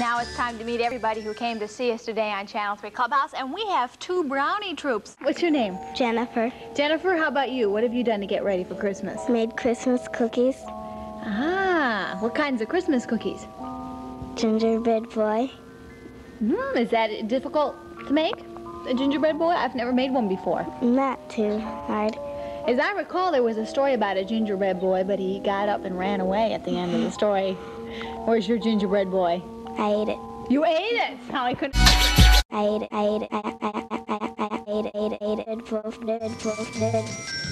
Now it's time to meet everybody who came to see us today on Channel 3 Clubhouse, and we have two brownie troops. What's your name? Jennifer Jennifer, how about you? What have you done to get ready for Christmas? made Christmas cookies. Ah, what kinds of Christmas cookies? Gingerbread boy. Hmm, is that difficult to make? A gingerbread boy? I've never made one before. Not too hard. As I recall, there was a story about a gingerbread boy, but he got up and ran away at the end of the story. Where's your gingerbread boy? I ate it. You ate it! How I couldn't. I ate it. I ate it. I, I, I, I, I ate it. Ate it. Ate it. Ate it. Ate it. Ate it. Ate it.